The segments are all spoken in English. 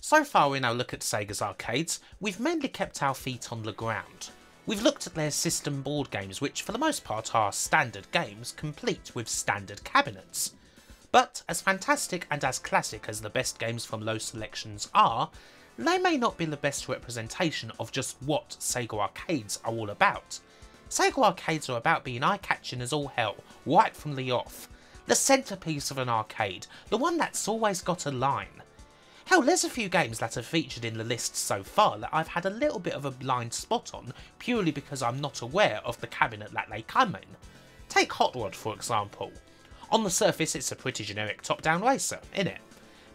So far in our look at Sega's arcades, we've mainly kept our feet on the ground. We've looked at their system board games, which for the most part are standard games, complete with standard cabinets. But as fantastic and as classic as the best games from those selections are, they may not be the best representation of just what Sega arcades are all about. Sega arcades are about being eye-catching as all hell, right from the off. The centrepiece of an arcade, the one that's always got a line. Hell, there's a few games that have featured in the list so far that I've had a little bit of a blind spot on, purely because I'm not aware of the cabinet that they come in. Take Hot Rod for example. On the surface it's a pretty generic top-down racer, innit?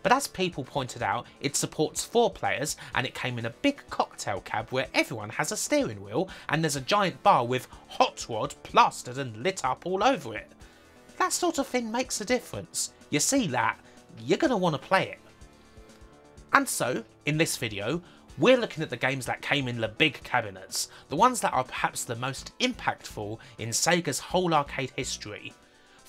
But as people pointed out, it supports four players and it came in a big cocktail cab where everyone has a steering wheel and there's a giant bar with Hot Rod plastered and lit up all over it. That sort of thing makes a difference. You see that, you're going to want to play it. And so, in this video, we're looking at the games that came in the big cabinets, the ones that are perhaps the most impactful in Sega's whole arcade history.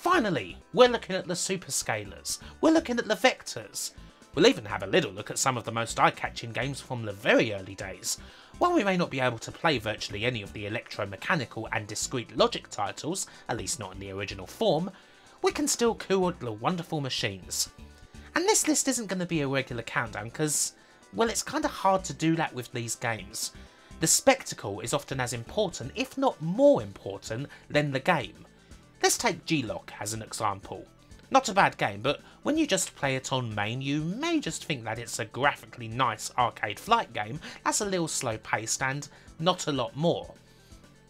Finally, we're looking at the super scalers, we're looking at the vectors, we'll even have a little look at some of the most eye-catching games from the very early days. While we may not be able to play virtually any of the electromechanical and discrete logic titles, at least not in the original form, we can still cool the wonderful machines. And this list isn't going to be a regular countdown because, well, it's kind of hard to do that with these games. The spectacle is often as important, if not more important, than the game. Let's take G-Lock as an example. Not a bad game, but when you just play it on MAME, you may just think that it's a graphically nice arcade flight game that's a little slow paced and not a lot more.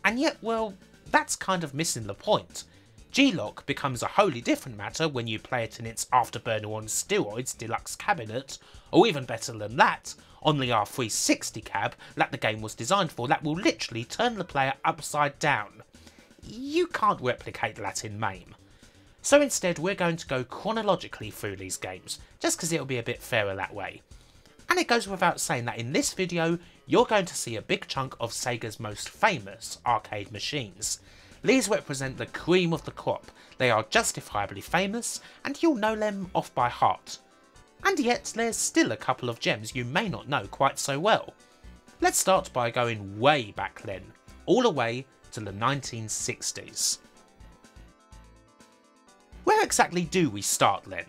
And yet, well, that's kind of missing the point. G-Lock becomes a wholly different matter when you play it in its Afterburner on steroids deluxe cabinet, or even better than that, on the R360 cab that the game was designed for that will literally turn the player upside down. You can't replicate that in MAME. So instead we're going to go chronologically through these games, just because it'll be a bit fairer that way. And it goes without saying that in this video, you're going to see a big chunk of Sega's most famous arcade machines, these represent the cream of the crop, they are justifiably famous, and you'll know them off by heart. And yet there's still a couple of gems you may not know quite so well. Let's start by going way back then, all the way to the 1960s. Where exactly do we start then?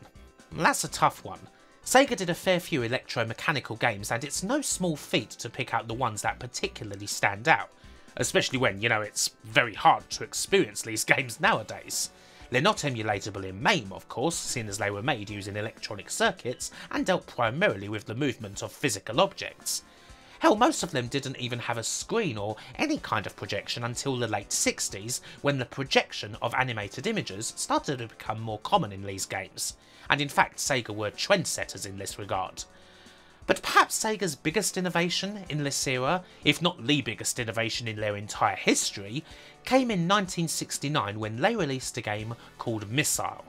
That's a tough one. Sega did a fair few electromechanical games and it's no small feat to pick out the ones that particularly stand out, especially when, you know, it's very hard to experience these games nowadays. They're not emulatable in MAME, of course, seeing as they were made using electronic circuits and dealt primarily with the movement of physical objects. Hell, most of them didn't even have a screen or any kind of projection until the late 60s, when the projection of animated images started to become more common in these games, and in fact Sega were trendsetters in this regard. But perhaps Sega's biggest innovation in this era, if not the biggest innovation in their entire history, came in 1969 when they released a game called Missile.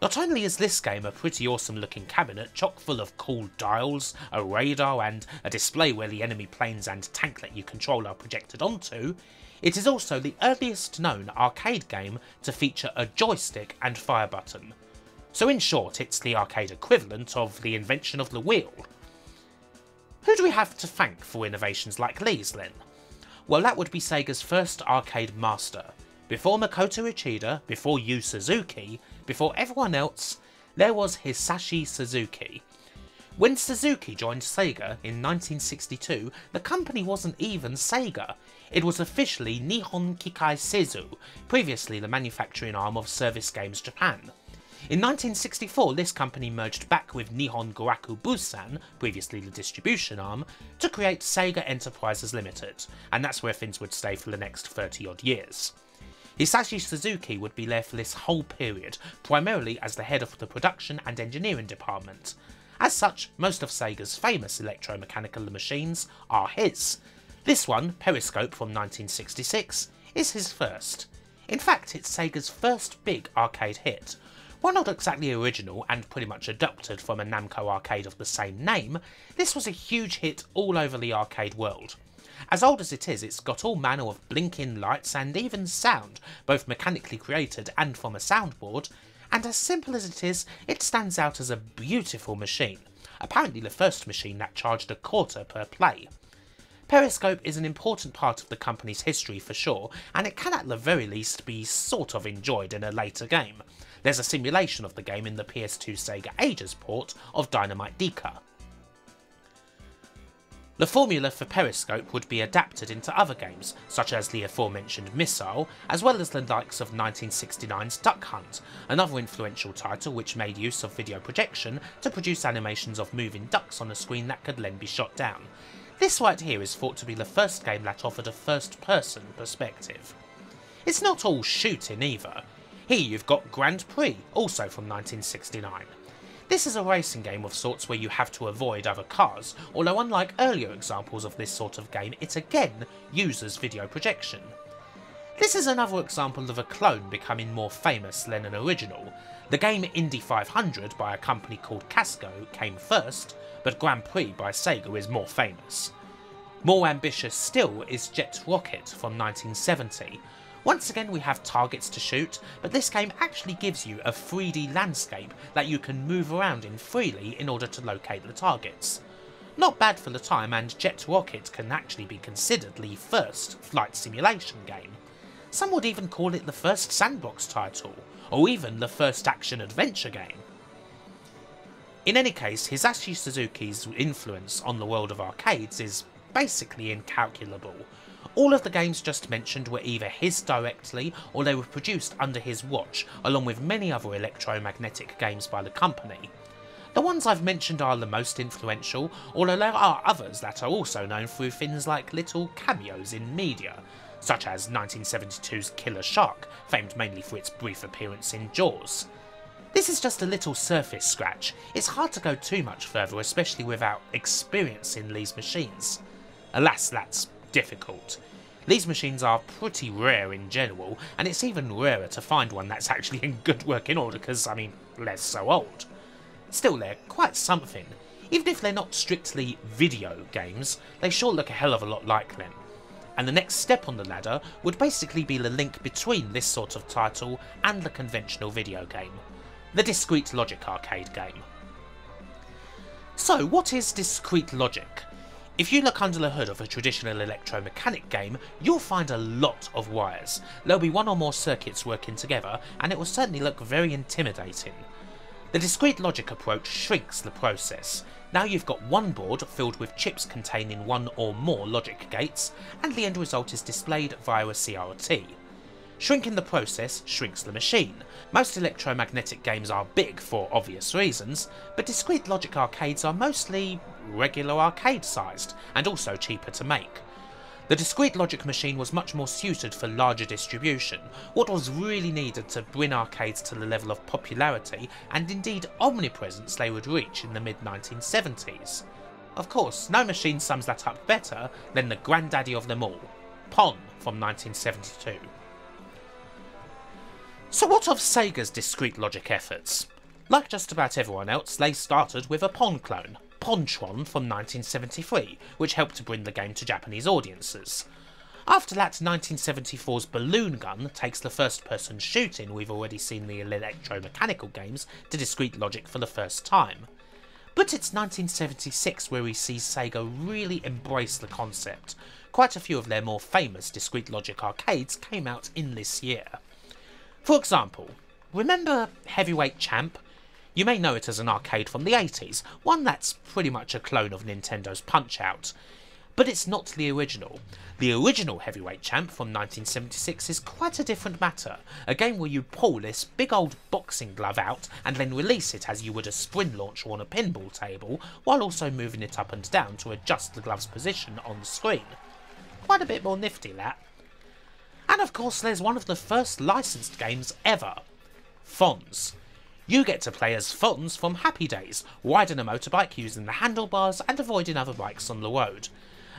Not only is this game a pretty awesome looking cabinet chock full of cool dials, a radar and a display where the enemy planes and tank that you control are projected onto, it is also the earliest known arcade game to feature a joystick and fire button. So in short, it's the arcade equivalent of the invention of the wheel. Who do we have to thank for innovations like these then? Well that would be Sega's first arcade master. Before Makoto Uchida, before Yu Suzuki, before everyone else, there was Hisashi Suzuki. When Suzuki joined Sega in 1962, the company wasn't even Sega. It was officially Nihon Kikai Seizo, previously the manufacturing arm of Service Games Japan. In 1964, this company merged back with Nihon Goraku Bussan, previously the distribution arm, to create Sega Enterprises Limited, and that's where things would stay for the next 30 odd years. Hisashi Suzuki would be there for this whole period, primarily as the head of the production and engineering department. As such, most of Sega's famous electromechanical machines are his. This one, Periscope from 1966, is his first. In fact, it's Sega's first big arcade hit, While not exactly original and pretty much adopted from a Namco arcade of the same name, this was a huge hit all over the arcade world. As old as it is, it's got all manner of blinking lights and even sound, both mechanically created and from a soundboard, and as simple as it is, it stands out as a beautiful machine, apparently the first machine that charged a quarter per play. Periscope is an important part of the company's history for sure, and it can at the very least be sort of enjoyed in a later game, there's a simulation of the game in the PS2 Sega Ages port of Dynamite Deka. The formula for Periscope would be adapted into other games, such as the aforementioned Missile, as well as the likes of 1969's Duck Hunt, another influential title which made use of video projection to produce animations of moving ducks on a screen that could then be shot down. This right here is thought to be the first game that offered a first-person perspective. It's not all shooting either. Here you've got Grand Prix, also from 1969. This is a racing game of sorts where you have to avoid other cars, although unlike earlier examples of this sort of game, it again uses video projection. This is another example of a clone becoming more famous than an original. The game Indy 500 by a company called Kasco came first, but Grand Prix by Sega is more famous. More ambitious still is Jet Rocket from 1970, once again we have targets to shoot, but this game actually gives you a 3D landscape that you can move around in freely in order to locate the targets. Not bad for the time and Jet Rocket can actually be considered the first flight simulation game. Some would even call it the first sandbox title, or even the first action-adventure game. In any case, Hisashi Suzuki's influence on the world of arcades is basically incalculable, all of the games just mentioned were either his directly or they were produced under his watch, along with many other electromagnetic games by the company. The ones I've mentioned are the most influential, although there are others that are also known through things like little cameos in media, such as 1972's Killer Shark, famed mainly for its brief appearance in Jaws. This is just a little surface scratch, it's hard to go too much further especially without experiencing these machines. Alas, that's difficult. These machines are pretty rare in general, and it's even rarer to find one that's actually in good working order because, I mean, they're so old. Still, they're quite something. Even if they're not strictly video games, they sure look a hell of a lot like them. And the next step on the ladder would basically be the link between this sort of title and the conventional video game. The Discrete Logic arcade game. So, what is Discrete Logic? If you look under the hood of a traditional electromechanic game, you'll find a lot of wires. There'll be one or more circuits working together, and it will certainly look very intimidating. The discrete logic approach shrinks the process. Now you've got one board filled with chips containing one or more logic gates, and the end result is displayed via a CRT. Shrinking the process shrinks the machine. Most electromagnetic games are big for obvious reasons, but discrete logic arcades are mostly regular arcade sized, and also cheaper to make. The discrete logic machine was much more suited for larger distribution, what was really needed to bring arcades to the level of popularity and indeed omnipresence they would reach in the mid 1970s. Of course, no machine sums that up better than the granddaddy of them all, Pong from 1972. So what of Sega's discrete logic efforts? Like just about everyone else, they started with a Pong clone, Pong-Tron from 1973, which helped to bring the game to Japanese audiences. After that, 1974's Balloon Gun takes the first person shooting we've already seen the electromechanical games to discrete logic for the first time. But it's 1976 where we see Sega really embrace the concept. Quite a few of their more famous discrete logic arcades came out in this year. For example, remember Heavyweight Champ? You may know it as an arcade from the 80s, one that's pretty much a clone of Nintendo's Punch-Out. But it's not the original. The original Heavyweight Champ from 1976 is quite a different matter, a game where you pull this big old boxing glove out and then release it as you would a spring launcher on a pinball table, while also moving it up and down to adjust the glove's position on the screen. Quite a bit more nifty that. And of course there's one of the first licensed games ever, Fonz. You get to play as Fonz from Happy Days, riding a motorbike using the handlebars and avoiding other bikes on the road.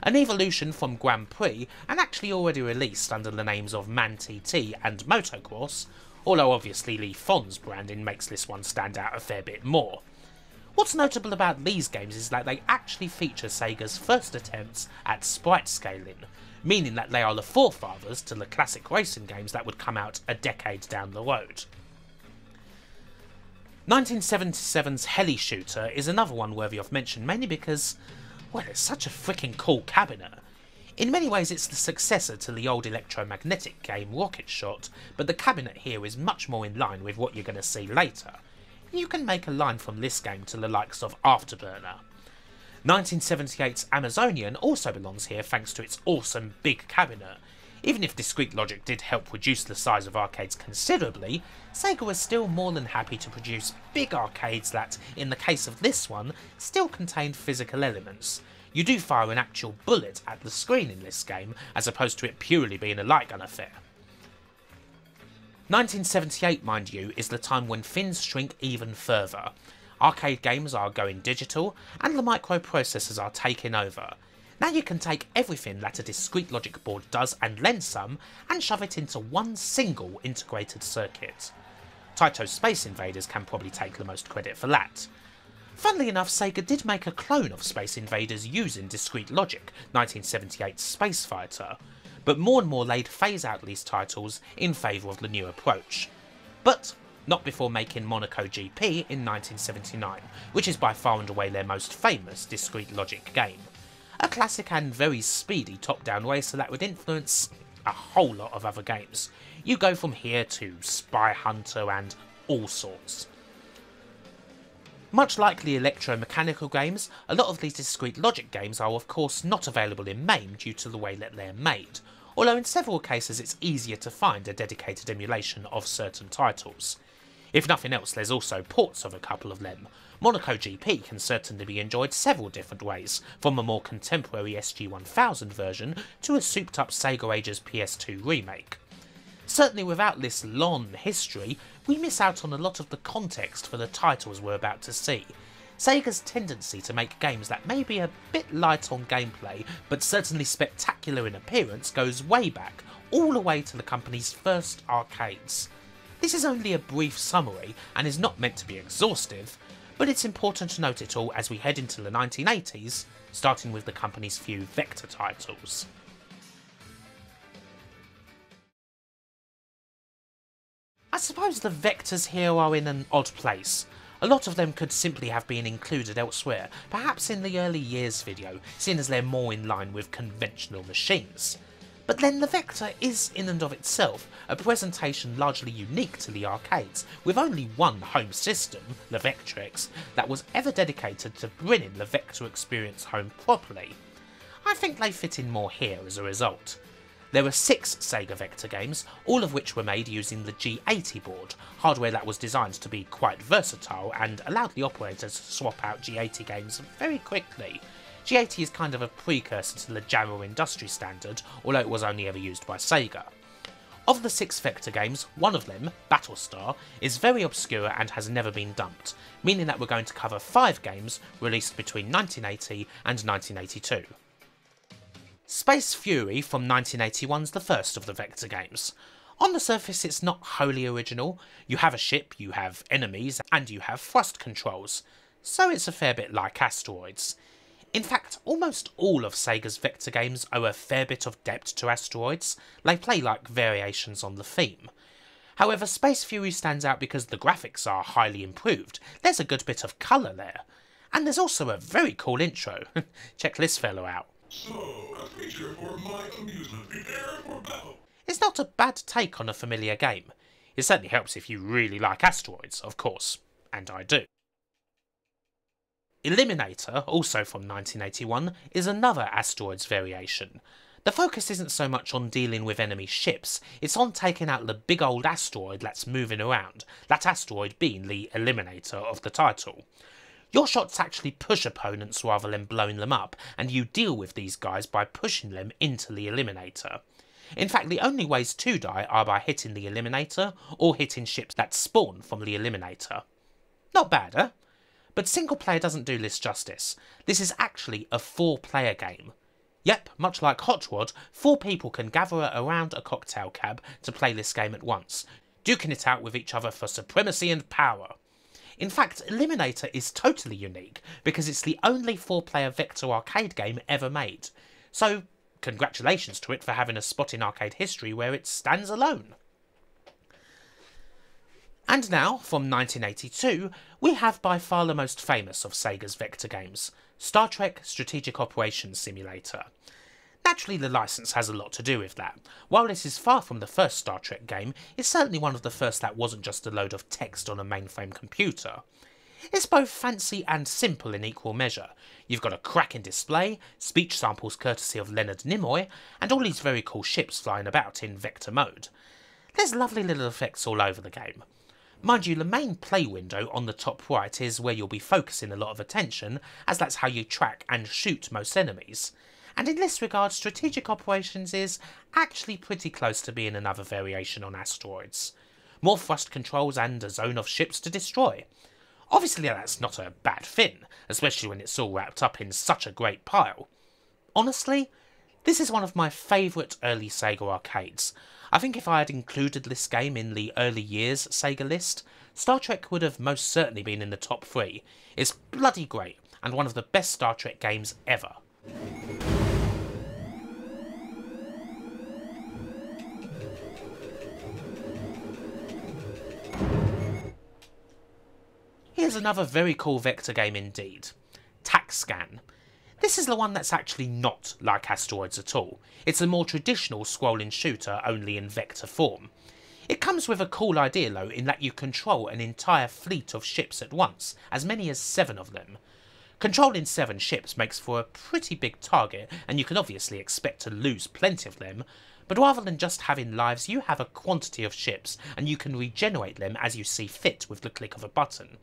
An evolution from Grand Prix, and actually already released under the names of Man TT and Motocross, although obviously the Fonz branding makes this one stand out a fair bit more. What's notable about these games is that they actually feature Sega's first attempts at sprite scaling, meaning that they are the forefathers to the classic racing games that would come out a decade down the road. 1977's Heli Shooter is another one worthy of mention, mainly because, well, it's such a freaking cool cabinet. In many ways it's the successor to the old electromagnetic game Rocket Shot, but the cabinet here is much more in line with what you're going to see later. You can make a line from this game to the likes of Afterburner. 1978's Amazonian also belongs here thanks to its awesome big cabinet, even if discrete logic did help reduce the size of arcades considerably, Sega was still more than happy to produce big arcades that, in the case of this one, still contained physical elements. You do fire an actual bullet at the screen in this game, as opposed to it purely being a light gun affair. 1978, mind you, is the time when fins shrink even further. Arcade games are going digital, and the microprocessors are taking over. Now you can take everything that a discrete logic board does and then some, and shove it into one single integrated circuit. Taito Space Invaders can probably take the most credit for that. Funnily enough, Sega did make a clone of Space Invaders using discrete logic, 1978's Space Fighter, but more and more they'd phase out these titles in favour of the new approach. But not before making Monaco GP in 1979, which is by far and away their most famous discrete logic game a classic and very speedy top-down racer that would influence a whole lot of other games. You go from here to Spy Hunter and all sorts. Much like the electromechanical games, a lot of these discrete logic games are of course not available in MAME due to the way that they're made, although in several cases it's easier to find a dedicated emulation of certain titles. If nothing else, there's also ports of a couple of them. Monaco GP can certainly be enjoyed several different ways, from a more contemporary SG-1000 version to a souped-up Sega Ages PS2 remake. Certainly without this long history, we miss out on a lot of the context for the titles we're about to see. Sega's tendency to make games that may be a bit light on gameplay, but certainly spectacular in appearance goes way back, all the way to the company's first arcades. This is only a brief summary and is not meant to be exhaustive, but it's important to note it all as we head into the 1980s, starting with the company's few Vector titles. I suppose the Vectors here are in an odd place. A lot of them could simply have been included elsewhere, perhaps in the early years video, seeing as they're more in line with conventional machines. But then the Vector is in and of itself a presentation largely unique to the arcades, with only one home system, the Vectrex, that was ever dedicated to bringing the Vector experience home properly. I think they fit in more here as a result. There were six Sega Vector games, all of which were made using the G80 board, hardware that was designed to be quite versatile and allowed the operators to swap out G80 games very quickly, G80 is kind of a precursor to the JAMMA industry standard, although it was only ever used by Sega. Of the six Vector games, one of them, Battlestar, is very obscure and has never been dumped, meaning that we're going to cover five games released between 1980 and 1982. Space Fury from 1981 is the first of the Vector games. On the surface it's not wholly original, you have a ship, you have enemies, and you have thrust controls, so it's a fair bit like Asteroids. In fact, almost all of Sega's Vector games owe a fair bit of depth to asteroids, they play like variations on the theme. However, Space Fury stands out because the graphics are highly improved, there's a good bit of colour there. And there's also a very cool intro. Check this fellow out. So, a feature for my amusement, prepare for battle. It's not a bad take on a familiar game. It certainly helps if you really like asteroids, of course. And I do. Eliminator, also from 1981, is another asteroids variation. The focus isn't so much on dealing with enemy ships, it's on taking out the big old asteroid that's moving around, that asteroid being the Eliminator of the title. Your shots actually push opponents rather than blowing them up, and you deal with these guys by pushing them into the Eliminator. In fact, the only ways to die are by hitting the Eliminator, or hitting ships that spawn from the Eliminator. Not bad, eh? But single player doesn't do this justice. This is actually a four player game. Yep, much like Hot Rod, four people can gather around a cocktail cab to play this game at once. duking it out with each other for supremacy and power. In fact, Eliminator is totally unique because it's the only four player vector arcade game ever made. So, congratulations to it for having a spot in arcade history where it stands alone. And now, from 1982, we have by far the most famous of Sega's vector games, Star Trek Strategic Operations Simulator. Naturally, the license has a lot to do with that. While this is far from the first Star Trek game, it's certainly one of the first that wasn't just a load of text on a mainframe computer. It's both fancy and simple in equal measure. You've got a cracking display, speech samples courtesy of Leonard Nimoy, and all these very cool ships flying about in vector mode. There's lovely little effects all over the game. Mind you, the main play window on the top right is where you'll be focusing a lot of attention, as that's how you track and shoot most enemies and in this regard, strategic operations is actually pretty close to being another variation on asteroids. More thrust controls and a zone of ships to destroy. Obviously that's not a bad thing, especially when it's all wrapped up in such a great pile. Honestly, this is one of my favourite early Sega arcades. I think if I had included this game in the early years Sega list, Star Trek would have most certainly been in the top three. It's bloody great, and one of the best Star Trek games ever. Here's another very cool vector game indeed. TACScan. This is the one that's actually not like Asteroids at all. It's a more traditional scrolling shooter only in vector form. It comes with a cool idea though in that you control an entire fleet of ships at once, as many as seven of them. Controlling seven ships makes for a pretty big target and you can obviously expect to lose plenty of them, but rather than just having lives you have a quantity of ships and you can regenerate them as you see fit with the click of a button.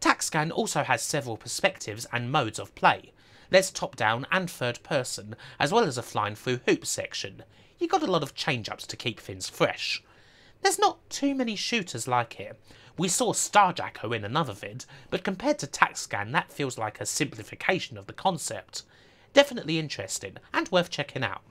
TACScan also has several perspectives and modes of play. There's top-down and third-person, as well as a flying through hoops section. You got a lot of change-ups to keep things fresh. There's not too many shooters like it. We saw Starjacker in another vid, but compared to TACScan that feels like a simplification of the concept. Definitely interesting, and worth checking out.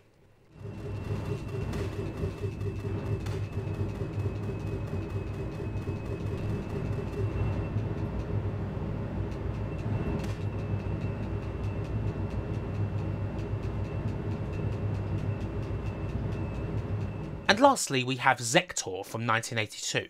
And lastly, we have Zektor from 1982.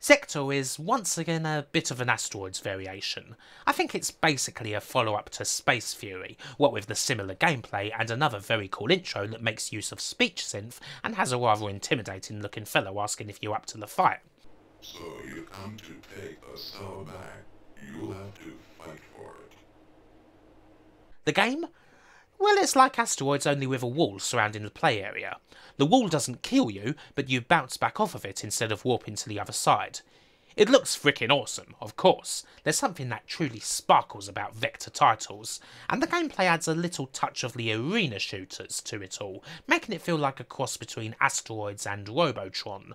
Zektor is once again a bit of an asteroids variation. I think it's basically a follow-up to Space Fury, what with the similar gameplay and another very cool intro that makes use of speech synth and has a rather intimidating looking fellow asking if you're up to the fight. So you come to take a star back. You'll have to fight for it. The game? Well, it's like asteroids only with a wall surrounding the play area. The wall doesn't kill you, but you bounce back off of it instead of warping to the other side. It looks freaking awesome, of course. There's something that truly sparkles about Vector titles, and the gameplay adds a little touch of the arena shooters to it all, making it feel like a cross between Asteroids and Robotron.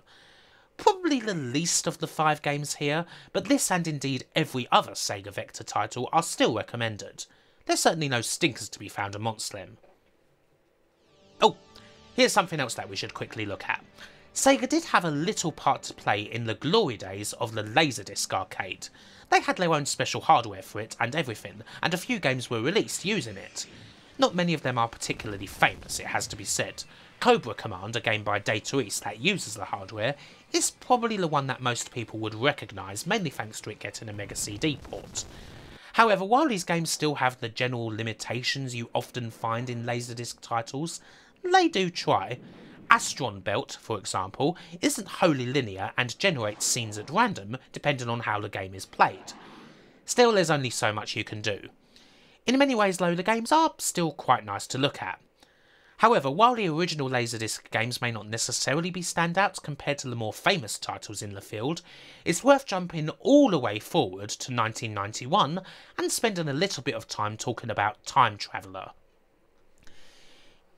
Probably the least of the five games here, but this and indeed every other Sega Vector title are still recommended. There's certainly no stinkers to be found amongst them. Oh, here's something else that we should quickly look at. Sega did have a little part to play in the glory days of the Laserdisc arcade. They had their own special hardware for it and everything, and a few games were released using it. Not many of them are particularly famous, it has to be said. Cobra Command, a game by Data East that uses the hardware, is probably the one that most people would recognise, mainly thanks to it getting a Mega CD port. However, while these games still have the general limitations you often find in Laserdisc titles, they do try. Astron Belt, for example, isn't wholly linear and generates scenes at random depending on how the game is played. Still, there's only so much you can do. In many ways though, the games are still quite nice to look at. However, while the original Laserdisc games may not necessarily be standouts compared to the more famous titles in the field, it's worth jumping all the way forward to 1991 and spending a little bit of time talking about Time Traveller.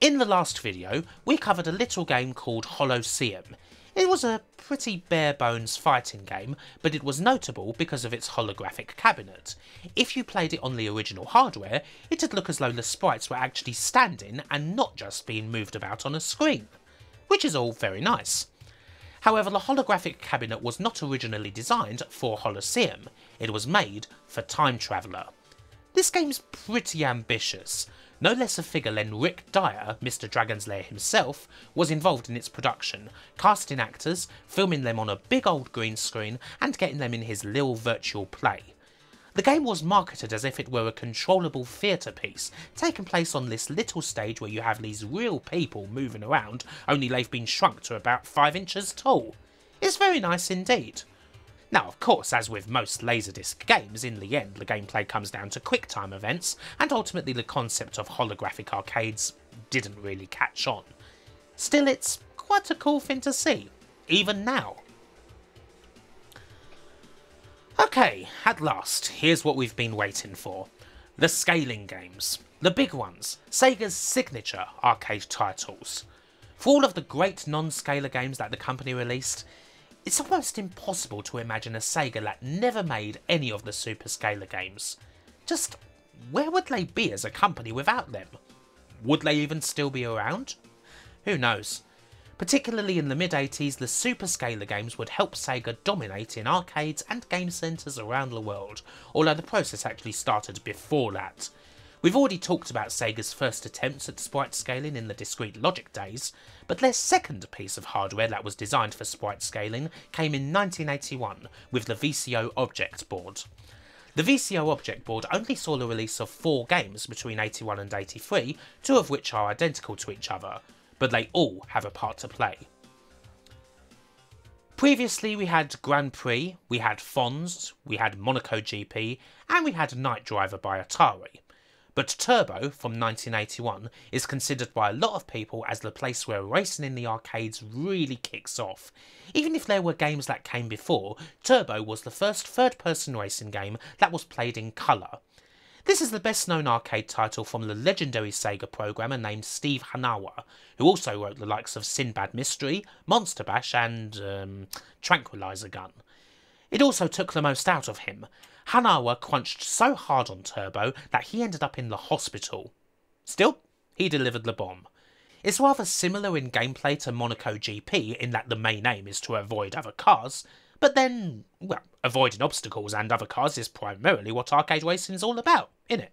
In the last video, we covered a little game called Holosseum. It was a pretty bare bones fighting game, but it was notable because of its holographic cabinet. If you played it on the original hardware, it'd look as though the sprites were actually standing and not just being moved about on a screen. Which is all very nice. However, the holographic cabinet was not originally designed for Holosseum, it was made for Time Traveller. This game's pretty ambitious. No less a figure than Rick Dyer, Mr. Dragon's Lair himself, was involved in its production, casting actors, filming them on a big old green screen, and getting them in his little virtual play. The game was marketed as if it were a controllable theatre piece, taking place on this little stage where you have these real people moving around, only they've been shrunk to about 5 inches tall. It's very nice indeed. Now, of course, as with most Laserdisc games, in the end the gameplay comes down to quick time events, and ultimately the concept of holographic arcades didn't really catch on. Still, it's quite a cool thing to see, even now. Okay, at last, here's what we've been waiting for. The scaling games. The big ones. Sega's signature arcade titles. For all of the great non-scaler games that the company released, it's almost impossible to imagine a Sega that never made any of the Super Scaler games. Just, where would they be as a company without them? Would they even still be around? Who knows? Particularly in the mid 80s, the Super Scaler games would help Sega dominate in arcades and game centres around the world, although the process actually started before that. We've already talked about Sega's first attempts at sprite scaling in the discrete logic days, but their second piece of hardware that was designed for sprite scaling came in 1981 with the VCO Object Board. The VCO Object Board only saw the release of four games between 81 and 83, two of which are identical to each other, but they all have a part to play. Previously we had Grand Prix, we had Fonz, we had Monaco GP, and we had Night Driver by Atari. But Turbo from 1981 is considered by a lot of people as the place where racing in the arcades really kicks off. Even if there were games that came before, Turbo was the first third person racing game that was played in colour. This is the best known arcade title from the legendary Sega programmer named Steve Hanawa, who also wrote the likes of Sinbad Mystery, Monster Bash, and um, Tranquilizer Gun. It also took the most out of him. Hanawa crunched so hard on Turbo that he ended up in the hospital. Still, he delivered the bomb. It's rather similar in gameplay to Monaco GP in that the main aim is to avoid other cars, but then, well, avoiding obstacles and other cars is primarily what arcade racing is all about, isn't it?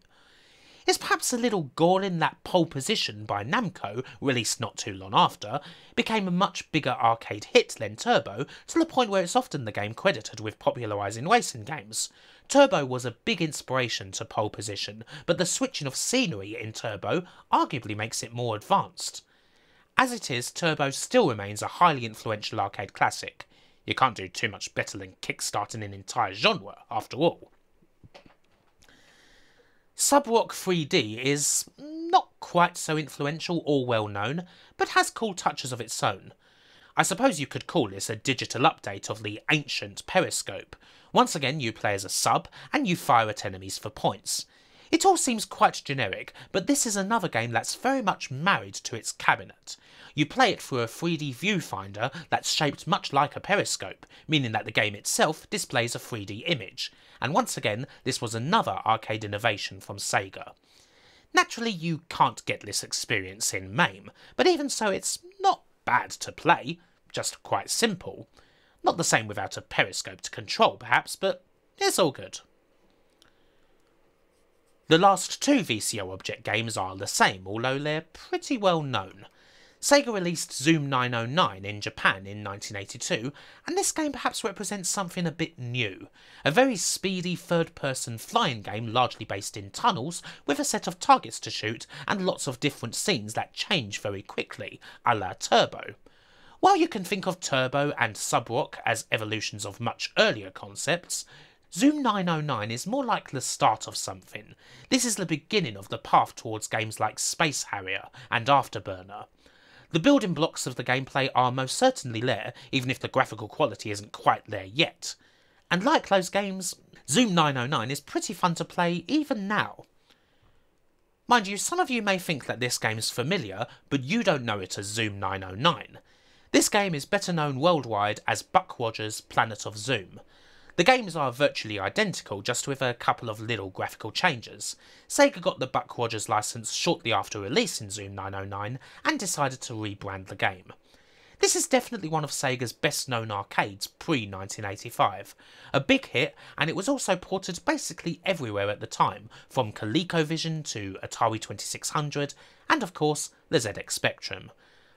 It's perhaps a little galling that Pole Position by Namco, released not too long after, became a much bigger arcade hit than Turbo, to the point where it's often the game credited with popularising racing games. Turbo was a big inspiration to Pole Position, but the switching of scenery in Turbo arguably makes it more advanced. As it is, Turbo still remains a highly influential arcade classic. You can't do too much better than kickstarting an entire genre, after all. Subroc 3D is not quite so influential or well known, but has cool touches of its own. I suppose you could call this a digital update of the ancient Periscope. Once again, you play as a sub, and you fire at enemies for points. It all seems quite generic, but this is another game that's very much married to its cabinet. You play it through a 3D viewfinder that's shaped much like a periscope, meaning that the game itself displays a 3D image. And once again, this was another arcade innovation from Sega. Naturally, you can't get this experience in MAME, but even so, it's not bad to play, just quite simple. Not the same without a periscope to control, perhaps, but it's all good. The last two VCO Object games are the same, although they're pretty well known. Sega released Zoom 909 in Japan in 1982, and this game perhaps represents something a bit new. A very speedy third-person flying game largely based in tunnels, with a set of targets to shoot and lots of different scenes that change very quickly, a la Turbo. While you can think of Turbo and Subroc as evolutions of much earlier concepts, Zoom 909 is more like the start of something. This is the beginning of the path towards games like Space Harrier and Afterburner. The building blocks of the gameplay are most certainly there, even if the graphical quality isn't quite there yet. And like those games, Zoom 909 is pretty fun to play even now. Mind you, some of you may think that this game is familiar, but you don't know it as Zoom 909. This game is better known worldwide as Buck Rogers' Planet of Zoom, the games are virtually identical, just with a couple of little graphical changes. Sega got the Buck Rogers license shortly after release in Zoom 909 and decided to rebrand the game. This is definitely one of Sega's best known arcades pre 1985. A big hit, and it was also ported basically everywhere at the time, from ColecoVision to Atari 2600, and of course, the ZX Spectrum.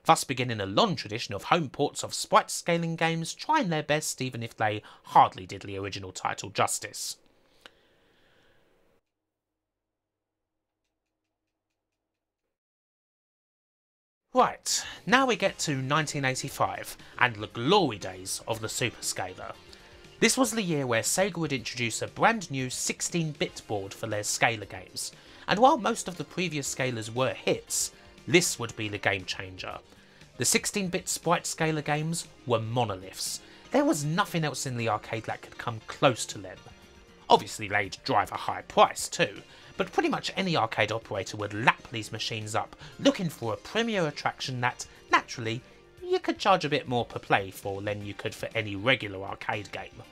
Thus beginning a long tradition of home ports of sprite scaling games trying their best even if they hardly did the original title justice. Right, now we get to 1985 and the glory days of the Superscaler. This was the year where Sega would introduce a brand new 16-bit board for their scaler games, and while most of the previous scalers were hits, this would be the game changer. The 16-bit sprite scaler games were monoliths. There was nothing else in the arcade that could come close to them. Obviously they'd drive a high price too, but pretty much any arcade operator would lap these machines up, looking for a premier attraction that, naturally, you could charge a bit more per play for than you could for any regular arcade game.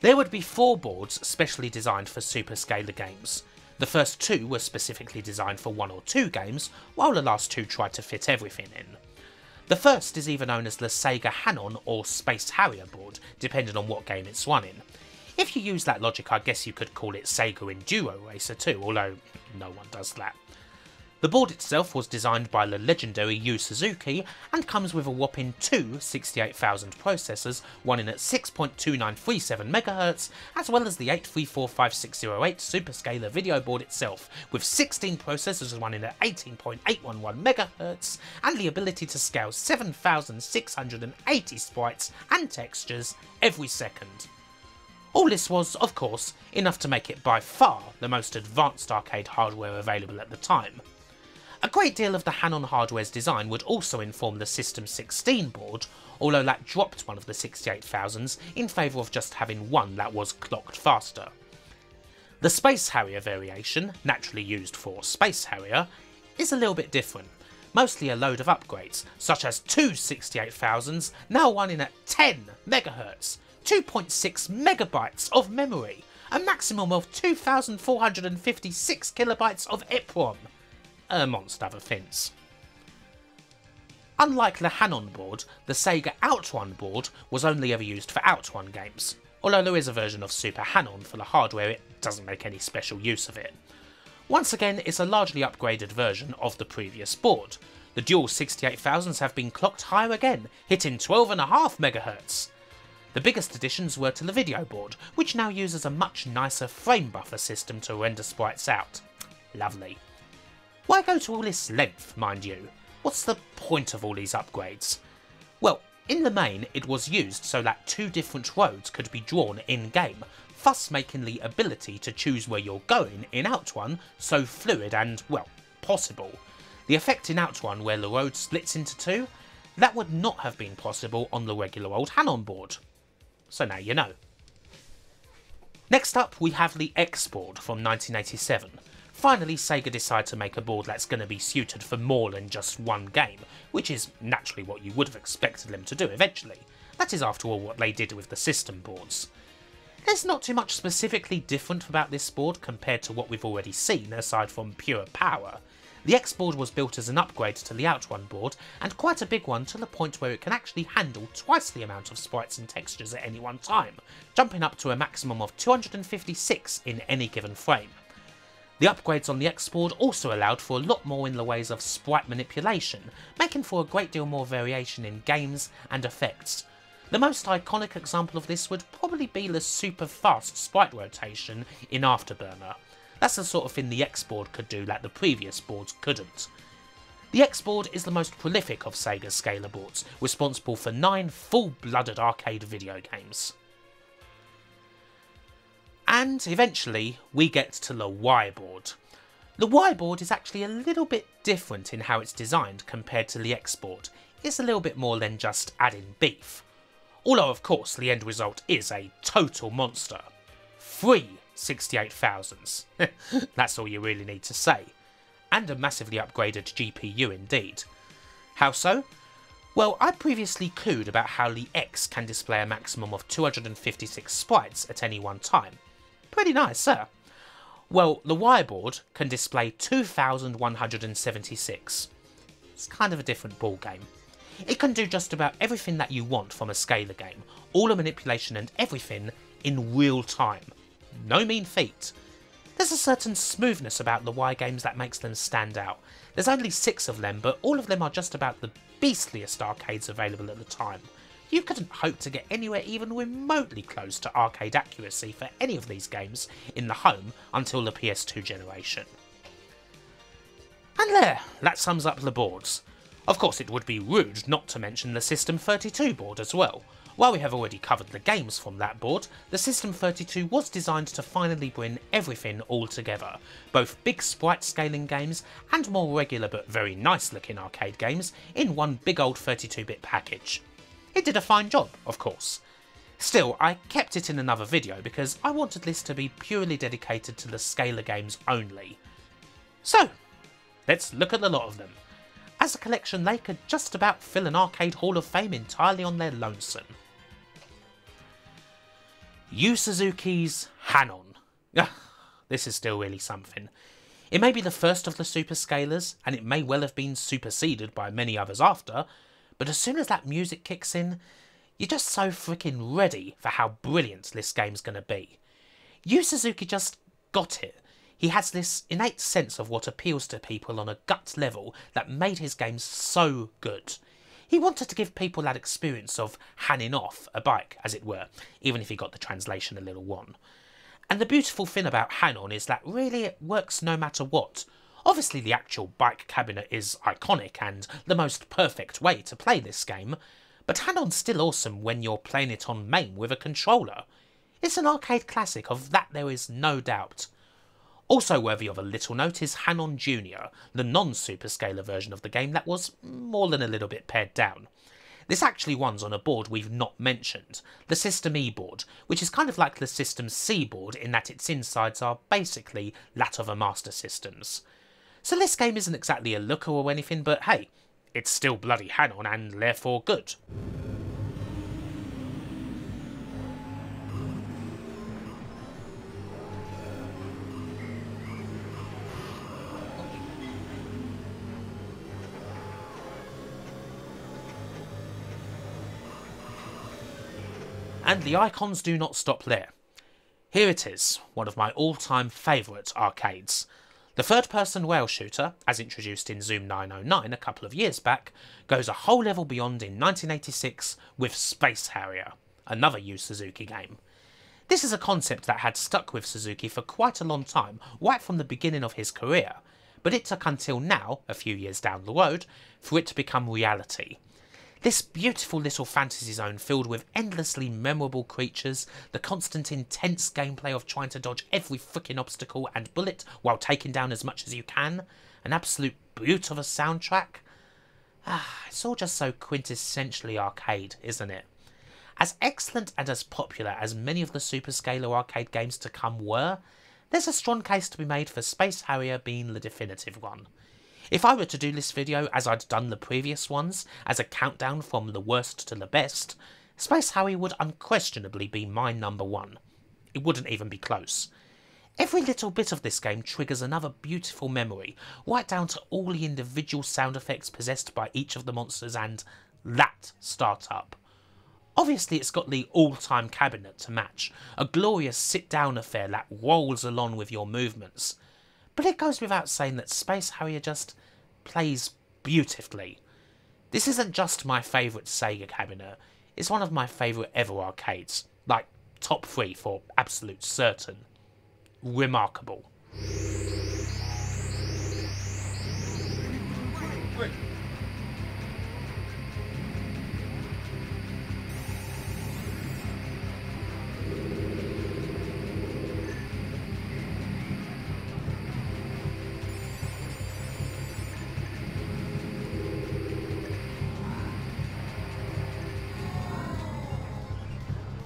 There would be four boards specially designed for Superscaler games. The first two were specifically designed for one or two games, while the last two tried to fit everything in. The first is either known as the Sega Hang-On or Space Harrier board, depending on what game it's running. If you use that logic, I guess you could call it Sega Enduro Racer too, although no one does that. The board itself was designed by the legendary Yu Suzuki and comes with a whopping two 68000 processors running at 6.2937 MHz, as well as the 83456008 Superscaler video board itself, with 16 processors running at 18.811 MHz and the ability to scale 7680 sprites and textures every second. All this was, of course, enough to make it by far the most advanced arcade hardware available at the time. A great deal of the Hang-On hardware's design would also inform the System 16 board, although that dropped one of the 68000s in favour of just having one that was clocked faster. The Space Harrier variation, naturally used for Space Harrier, is a little bit different, mostly a load of upgrades, such as two 68000s now running at 10 MHz, 2.6 megabytes of memory, a maximum of 2456 kilobytes of EEPROM, amongst other things. Unlike the Hang-On board, the Sega Outrun board was only ever used for Outrun games, although there is a version of Super Hang-On for the hardware, it doesn't make any special use of it. Once again, it's a largely upgraded version of the previous board. The dual 68000s have been clocked higher again, hitting 12.5 MHz. The biggest additions were to the video board, which now uses a much nicer frame buffer system to render sprites out. Lovely. Why go to all this length, mind you? What's the point of all these upgrades? Well, in the main, it was used so that two different roads could be drawn in-game, thus making the ability to choose where you're going in Outrun so fluid and, well, possible. The effect in Outrun where the road splits into two, that would not have been possible on the regular old Hang-On board. So now you know. Next up, we have the X board from 1987. Finally, Sega decide to make a board that's going to be suited for more than just one game, which is naturally what you would have expected them to do eventually. That is after all what they did with the system boards. There's not too much specifically different about this board compared to what we've already seen aside from pure power. The X board was built as an upgrade to the Outrun board, and quite a big one to the point where it can actually handle twice the amount of sprites and textures at any one time, jumping up to a maximum of 256 in any given frame. The upgrades on the X board also allowed for a lot more in the ways of sprite manipulation, making for a great deal more variation in games and effects. The most iconic example of this would probably be the super fast sprite rotation in Afterburner. That's the sort of thing the X board could do that the previous boards couldn't. The X board is the most prolific of Sega's scaler boards, responsible for 9 full-blooded arcade video games. And eventually, we get to the Y board. The Y board is actually a little bit different in how it's designed compared to the board. It's a little bit more than just adding beef. Although, of course, the end result is a total monster. Three 68,000s. That's all you really need to say. And a massively upgraded GPU indeed. How so? Well, I previously cooed about how the X can display a maximum of 256 sprites at any one time. Pretty nice, sir. Well, the Y board can display 2,176. It's kind of a different ball game. It can do just about everything that you want from a scaler game, all the manipulation and everything in real time. No mean feat. There's a certain smoothness about the Y games that makes them stand out. There's only six of them, but all of them are just about the beastliest arcades available at the time. You couldn't hope to get anywhere even remotely close to arcade accuracy for any of these games in the home until the PS2 generation. And there, that sums up the boards. Of course, it would be rude not to mention the System 32 board as well. While we have already covered the games from that board, the System 32 was designed to finally bring everything all together, both big sprite scaling games and more regular but very nice looking arcade games in one big old 32-bit package. It did a fine job, of course. Still, I kept it in another video because I wanted this to be purely dedicated to the scaler games only. So, let's look at a lot of them. As a collection, they could just about fill an arcade hall of fame entirely on their lonesome. Yu Suzuki's Hang-On. this is still really something. It may be the first of the super scalers, and it may well have been superseded by many others after, but as soon as that music kicks in, you're just so freaking ready for how brilliant this game's going to be. Yu Suzuki just got it. He has this innate sense of what appeals to people on a gut level that made his games so good. He wanted to give people that experience of hanning off a bike, as it were, even if he got the translation a little wrong. And the beautiful thing about Hang-On is that really it works no matter what. Obviously, the actual bike cabinet is iconic and the most perfect way to play this game, but Hang-On's still awesome when you're playing it on MAME with a controller. It's an arcade classic, of that there is no doubt. Also worthy of a little note is Hang-On Jr., the non-superscaler version of the game that was more than a little bit pared down. This actually runs on a board we've not mentioned, the System E board, which is kind of like the System C board in that its insides are basically that of a Master Systems. So this game isn't exactly a looker or anything, but hey, it's still bloody Hang-On and therefore good. And the icons do not stop there. Here it is, one of my all-time favourite arcades. The third-person whale shooter, as introduced in Zoom 909 a couple of years back, goes a whole level beyond in 1986 with Space Harrier, another Yu Suzuki game. This is a concept that had stuck with Suzuki for quite a long time, right from the beginning of his career, but it took until now, a few years down the road, for it to become reality. This beautiful little fantasy zone filled with endlessly memorable creatures, the constant intense gameplay of trying to dodge every freaking obstacle and bullet while taking down as much as you can, an absolute brute of a soundtrack. Ah, it's all just so quintessentially arcade, isn't it? As excellent and as popular as many of the Super Superscaler arcade games to come were, there's a strong case to be made for Space Harrier being the definitive one. If I were to do this video as I'd done the previous ones, as a countdown from the worst to the best, Space Harrier would unquestionably be my number one. It wouldn't even be close. Every little bit of this game triggers another beautiful memory, right down to all the individual sound effects possessed by each of the monsters and that startup. Obviously it's got the all-time cabinet to match, a glorious sit-down affair that rolls along with your movements. But it goes without saying that Space Harrier just plays beautifully. This isn't just my favourite Sega cabinet, it's one of my favourite ever arcades. Like, top three for absolute certain. Remarkable.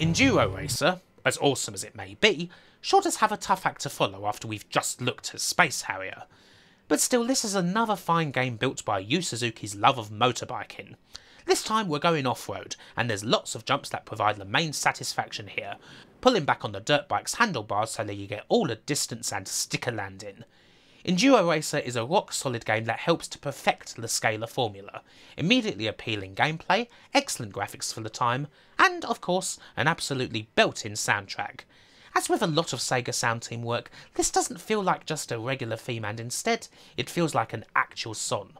Enduro Racer, as awesome as it may be, sure does have a tough act to follow after we've just looked at Space Harrier. But still, this is another fine game built by Yu Suzuki's love of motorbiking. This time we're going off-road, and there's lots of jumps that provide the main satisfaction here, pulling back on the dirt bike's handlebars so that you get all the distance and sticker landing. Enduro Racer is a rock solid game that helps to perfect the scaler formula. Immediately appealing gameplay, excellent graphics for the time, and of course, an absolutely built in soundtrack. As with a lot of Sega sound team work, this doesn't feel like just a regular theme and instead, it feels like an actual song.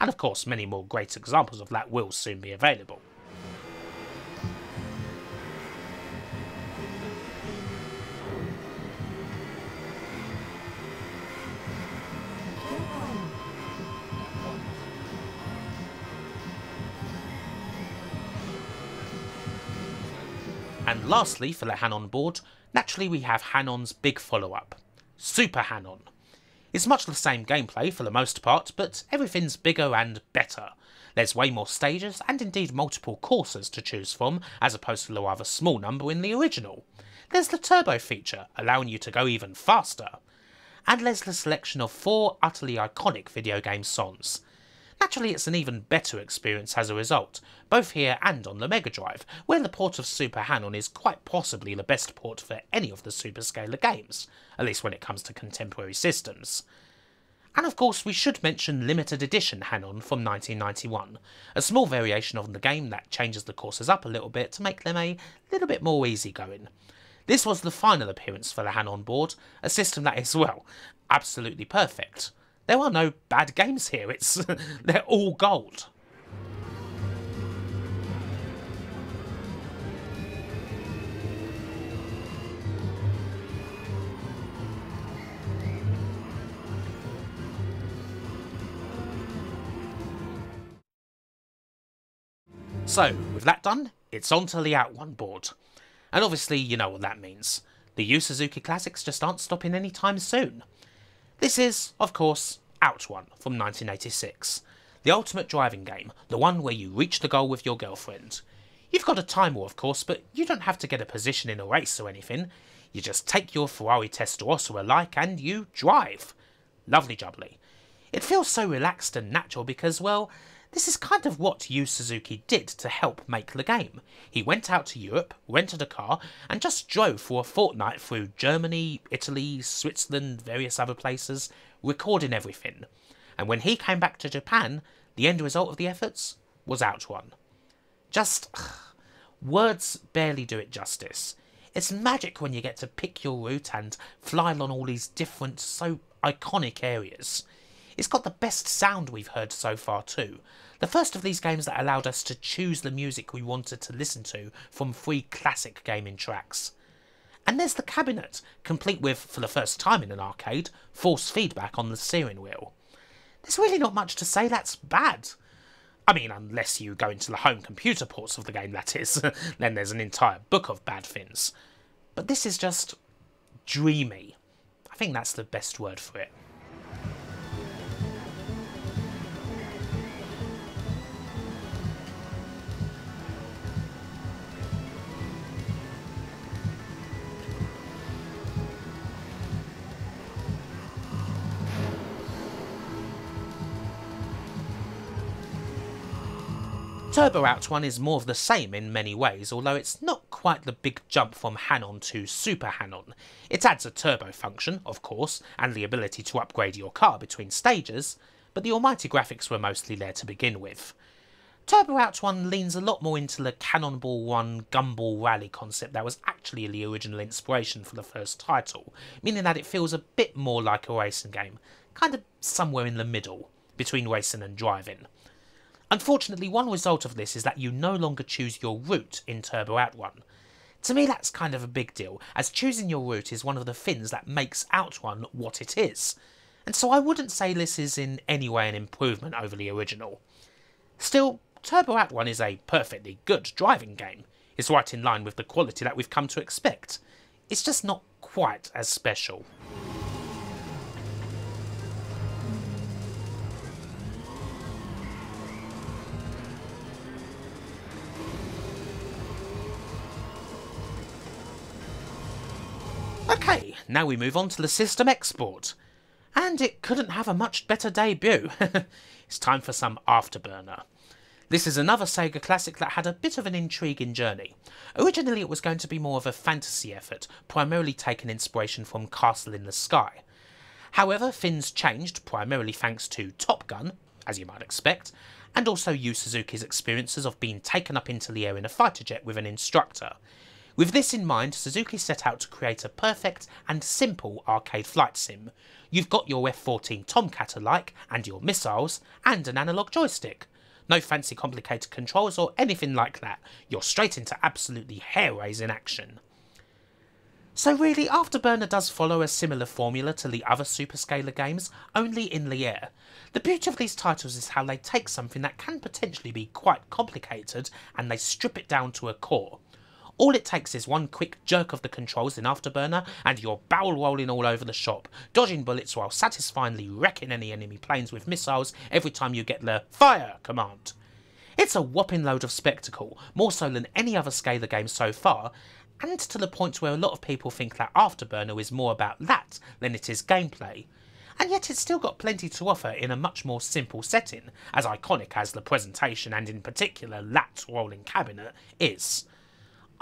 And of course, many more great examples of that will soon be available. Lastly, for the Hang-On board, naturally we have Hang-On's big follow-up, Super Hang-On. It's much the same gameplay for the most part, but everything's bigger and better. There's way more stages, and indeed multiple courses to choose from, as opposed to the rather small number in the original. There's the turbo feature, allowing you to go even faster. And there's the selection of four utterly iconic video game songs. Naturally, it's an even better experience as a result, both here and on the Mega Drive, where the port of Super Hang-On is quite possibly the best port for any of the Superscaler games, at least when it comes to contemporary systems. And of course, we should mention Limited Edition Hang-On from 1991, a small variation of the game that changes the courses up a little bit to make them a little bit more easygoing. This was the final appearance for the Hang-On board, a system that is, well, absolutely perfect. There are no bad games here. It's they're all gold. So, with that done, it's on to the OutRun board. And obviously, you know what that means. The Yu Suzuki Classics just aren't stopping anytime soon. This is, of course, OutRun from 1986. The ultimate driving game, the one where you reach the goal with your girlfriend. You've got a time war, of course, but you don't have to get a position in a race or anything. You just take your Ferrari Testarossa alike and you drive. Lovely jubbly. It feels so relaxed and natural because, well, this is kind of what Yu Suzuki did to help make the game. He went out to Europe, rented a car, and just drove for a fortnight through Germany, Italy, Switzerland, various other places, recording everything. And when he came back to Japan, the end result of the efforts was OutRun. Just. Ugh, words barely do it justice. It's magic when you get to pick your route and fly along all these different, so iconic areas. It's got the best sound we've heard so far too. The first of these games that allowed us to choose the music we wanted to listen to from free classic gaming tracks. And there's the cabinet, complete with, for the first time in an arcade, force feedback on the steering wheel. There's really not much to say that's bad. I mean, unless you go into the home computer ports of the game, that is, then there's an entire book of bad things. But this is just dreamy. I think that's the best word for it. Turbo OutRun is more of the same in many ways, although it's not quite the big jump from Hang-On to Super Hang-On. It adds a turbo function, of course, and the ability to upgrade your car between stages, but the almighty graphics were mostly there to begin with. Turbo OutRun leans a lot more into the Cannonball Run Gumball Rally concept that was actually the original inspiration for the first title, meaning that it feels a bit more like a racing game, kind of somewhere in the middle, between racing and driving. Unfortunately, one result of this is that you no longer choose your route in Turbo OutRun. To me, that's kind of a big deal, as choosing your route is one of the things that makes OutRun what it is. And so I wouldn't say this is in any way an improvement over the original. Still, Turbo OutRun is a perfectly good driving game. It's right in line with the quality that we've come to expect. It's just not quite as special. Okay, now we move on to the system X board. And it couldn't have a much better debut. it's time for some Afterburner. This is another Sega classic that had a bit of an intriguing journey. Originally it was going to be more of a fantasy effort, primarily taking inspiration from Castle in the Sky. However, things changed primarily thanks to Top Gun, as you might expect, and also Yu Suzuki's experiences of being taken up into the air in a fighter jet with an instructor. With this in mind, Suzuki set out to create a perfect and simple arcade flight sim. You've got your F-14 Tomcat alike, and your missiles, and an analog joystick. No fancy complicated controls or anything like that. You're straight into absolutely hair-raising action. So really, Afterburner does follow a similar formula to the other Superscaler games, only in the air. The beauty of these titles is how they take something that can potentially be quite complicated and they strip it down to a core. All it takes is one quick jerk of the controls in Afterburner and you're barrel rolling all over the shop, dodging bullets while satisfyingly wrecking any enemy planes with missiles every time you get the FIRE command. It's a whopping load of spectacle, more so than any other Scaler game so far, and to the point where a lot of people think that Afterburner is more about that than it is gameplay. And yet it's still got plenty to offer in a much more simple setting, as iconic as the presentation and in particular that rolling cabinet is.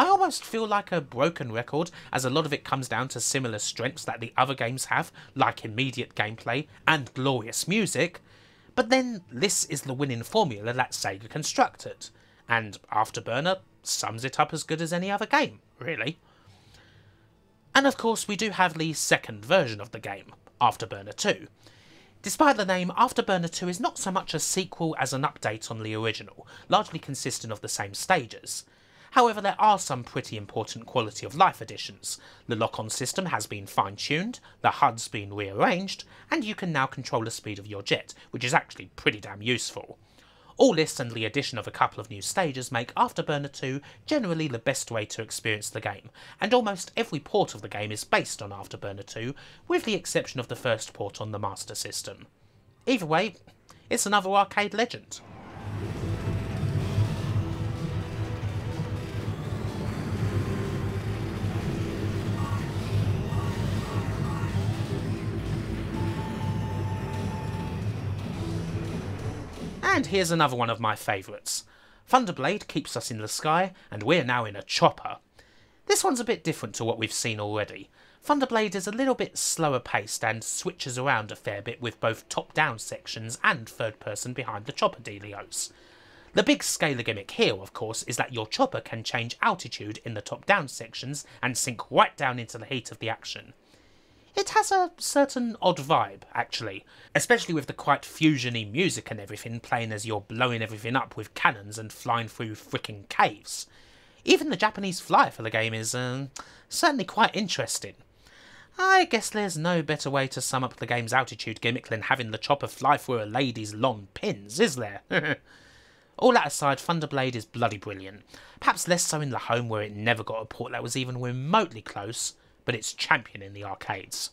I almost feel like a broken record, as a lot of it comes down to similar strengths that the other games have, like immediate gameplay and glorious music, but then this is the winning formula that Sega constructed, and Afterburner sums it up as good as any other game, really. And of course, we do have the second version of the game, Afterburner 2. Despite the name, Afterburner 2 is not so much a sequel as an update on the original, largely consistent of the same stages. However, there are some pretty important quality of life additions. The lock-on system has been fine-tuned, the HUD's been rearranged, and you can now control the speed of your jet, which is actually pretty damn useful. All this and the addition of a couple of new stages make Afterburner 2 generally the best way to experience the game, and almost every port of the game is based on Afterburner 2, with the exception of the first port on the Master System. Either way, it's another arcade legend. And here's another one of my favourites. Thunderblade keeps us in the sky, and we're now in a chopper. This one's a bit different to what we've seen already. Thunderblade is a little bit slower paced and switches around a fair bit with both top-down sections and third person behind the chopper dealios. The big scaler gimmick here, of course, is that your chopper can change altitude in the top-down sections and sink right down into the heat of the action. It has a certain odd vibe, actually, especially with the quite fusiony music and everything playing as you're blowing everything up with cannons and flying through fricking caves. Even the Japanese fly for the game is uh, certainly quite interesting. I guess there's no better way to sum up the game's altitude gimmick than having the chopper fly through a lady's long pins, is there? All that aside, Thunderblade is bloody brilliant. Perhaps less so in the home where it never got a port that was even remotely close, but it's champion in the arcades.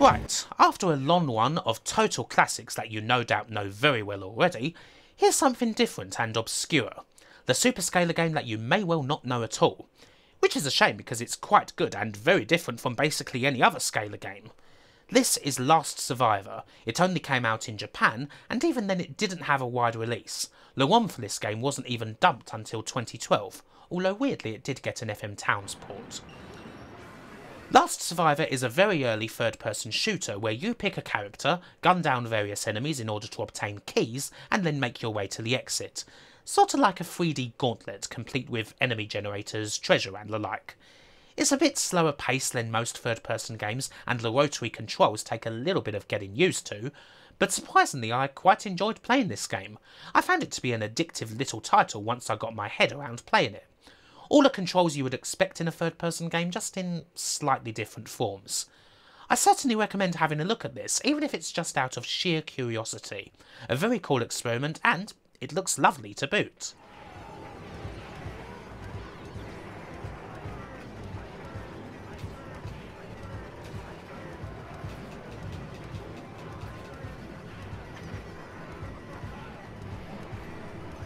Right, after a long one of total classics that you no doubt know very well already, here's something different and obscure. The Superscaler game that you may well not know at all. Which is a shame because it's quite good and very different from basically any other Scaler game. This is Last Survivor. It only came out in Japan, and even then it didn't have a wide release. The one for this game wasn't even dumped until 2012, although weirdly it did get an FM Towns port. Last Survivor is a very early third-person shooter where you pick a character, gun down various enemies in order to obtain keys, and then make your way to the exit. Sorta like a 3D gauntlet, complete with enemy generators, treasure and the like. It's a bit slower paced than most third person games, and the rotary controls take a little bit of getting used to, but surprisingly I quite enjoyed playing this game. I found it to be an addictive little title once I got my head around playing it. All the controls you would expect in a third person game, just in slightly different forms. I certainly recommend having a look at this, even if it's just out of sheer curiosity. A very cool experiment, and it looks lovely to boot.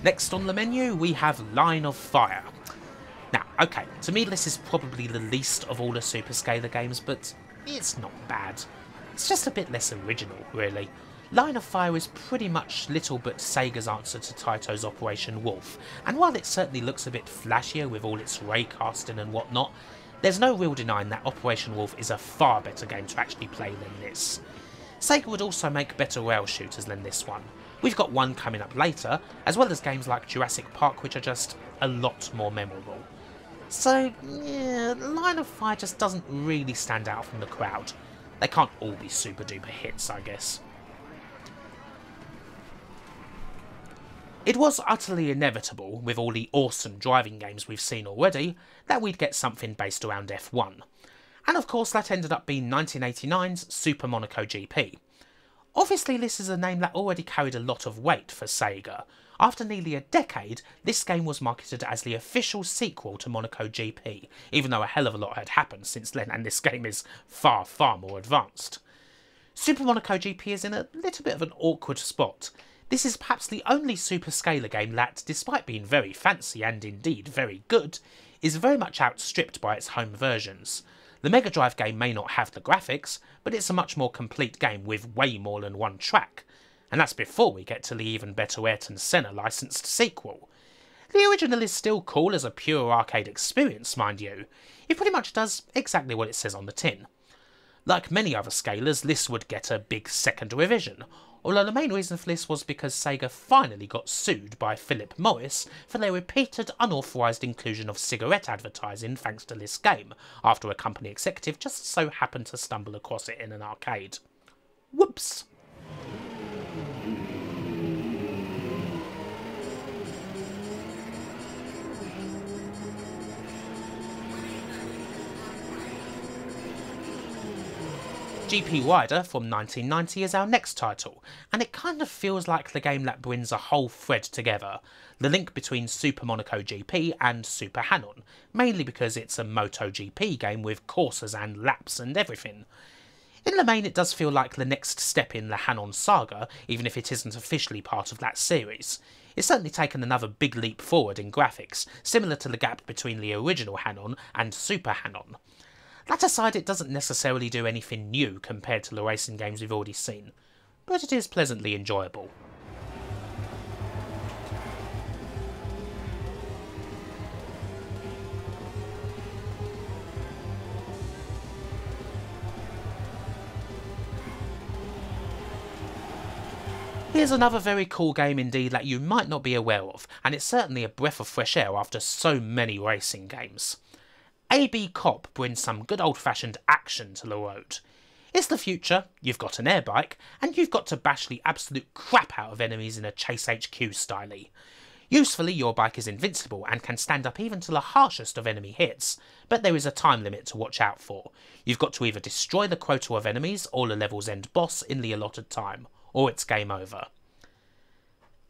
Next on the menu, we have Line of Fire. Now, okay, to me this is probably the least of all the Superscaler games, but it's not bad. It's just a bit less original, really. Line of Fire is pretty much little but Sega's answer to Taito's Operation Wolf, and while it certainly looks a bit flashier with all its raycasting and whatnot, there's no real denying that Operation Wolf is a far better game to actually play than this. Sega would also make better rail shooters than this one. We've got one coming up later, as well as games like Jurassic Park which are just a lot more memorable. So, yeah, Line of Fire just doesn't really stand out from the crowd. They can't all be super duper hits, I guess. It was utterly inevitable, with all the awesome driving games we've seen already, that we'd get something based around F1. And of course that ended up being 1989's Super Monaco GP. Obviously this is a name that already carried a lot of weight for Sega. After nearly a decade, this game was marketed as the official sequel to Monaco GP, even though a hell of a lot had happened since then and this game is far, far more advanced. Super Monaco GP is in a little bit of an awkward spot. This is perhaps the only super scaler game that, despite being very fancy and indeed very good, is very much outstripped by its home versions. The Mega Drive game may not have the graphics, but it's a much more complete game with way more than one track. And that's before we get to the even better Ayrton Senna licensed sequel. The original is still cool as a pure arcade experience, mind you. It pretty much does exactly what it says on the tin. Like many other scalers, this would get a big second revision, although the main reason for this was because Sega finally got sued by Philip Morris for their repeated unauthorised inclusion of cigarette advertising thanks to this game, after a company executive just so happened to stumble across it in an arcade. Whoops! GP Rider from 1990 is our next title, and it kind of feels like the game that brings a whole thread together, the link between Super Monaco GP and Super Hang-On, mainly because it's a MotoGP game with courses and laps and everything. In the main, it does feel like the next step in the Hang-On saga, even if it isn't officially part of that series. It's certainly taken another big leap forward in graphics, similar to the gap between the original Hang-On and Super Hang-On. That aside, it doesn't necessarily do anything new compared to the racing games we've already seen, but it is pleasantly enjoyable. Here's another very cool game indeed that you might not be aware of, and it's certainly a breath of fresh air after so many racing games. AB Cop brings some good old fashioned action to the road. It's the future, you've got an air bike, and you've got to bash the absolute crap out of enemies in a Chase HQ style. Usefully, your bike is invincible and can stand up even to the harshest of enemy hits, but there is a time limit to watch out for. You've got to either destroy the quota of enemies or the level's end boss in the allotted time, or it's game over.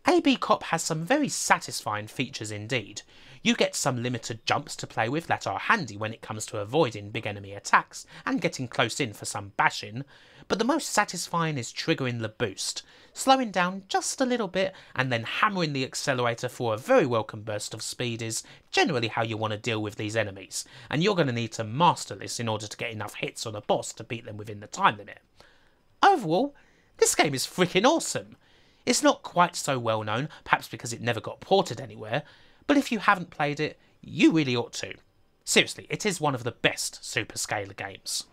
AB Cop has some very satisfying features indeed. You get some limited jumps to play with that are handy when it comes to avoiding big enemy attacks and getting close in for some bashing, but the most satisfying is triggering the boost, slowing down just a little bit and then hammering the accelerator for a very welcome burst of speed is generally how you want to deal with these enemies, and you're going to need to master this in order to get enough hits on a boss to beat them within the time limit. Overall, this game is freaking awesome. It's not quite so well known, perhaps because it never got ported anywhere, but if you haven't played it, you really ought to. Seriously, it is one of the best Super Scaler games.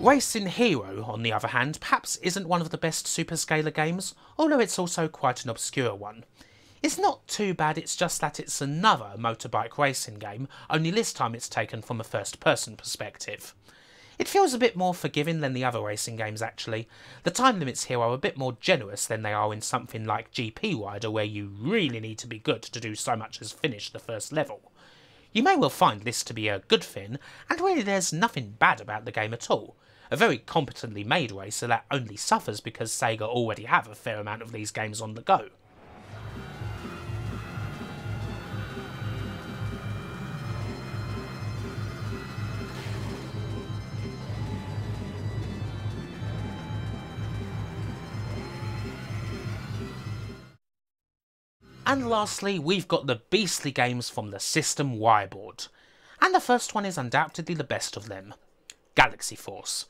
Racing Hero, on the other hand, perhaps isn't one of the best Super Scaler games, although it's also quite an obscure one. It's not too bad, it's just that it's another motorbike racing game, only this time it's taken from a first person perspective. It feels a bit more forgiving than the other racing games actually. The time limits here are a bit more generous than they are in something like GP Rider where you really need to be good to do so much as finish the first level. You may well find this to be a good thing, and really there's nothing bad about the game at all. A very competently made racer that only suffers because Sega already have a fair amount of these games on the go. And lastly, we've got the beastly games from the System Y board. And the first one is undoubtedly the best of them Galaxy Force.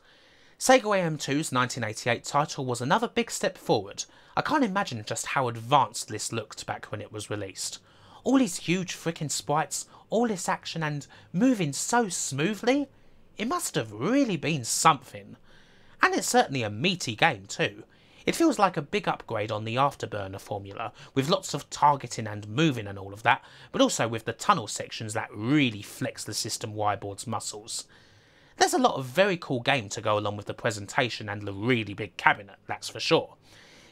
Sega AM2's 1988 title was another big step forward. I can't imagine just how advanced this looked back when it was released. All these huge freaking sprites, all this action and moving so smoothly, it must have really been something. And it's certainly a meaty game too. It feels like a big upgrade on the Afterburner formula, with lots of targeting and moving and all of that, but also with the tunnel sections that really flex the System Y board's muscles. There's a lot of very cool game to go along with the presentation and the really big cabinet, that's for sure.